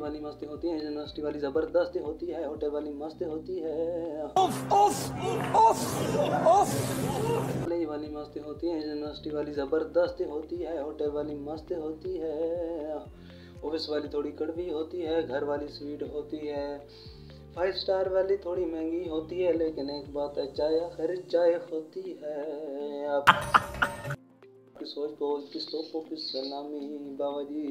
ये वाली मस्ती होती है यूनिवर्सिटी वाली ज़बरदस्त होती है होटल वाली मस्त होती है। ये वाली मस्ती होती है यूनिवर्सिटी वाली ज़बरदस्त होती है होटल वाली मस्त होती है। ऑफ़िस वाली थोड़ी कड़वी होती है घर वाली स्वीट होती है फाइव स्टार वाली थोड़ी महँगी होती है लेकिन एक बात है चाय खैर चाय होती है। आप सोच को किस तो को किस सलामी बाबा जी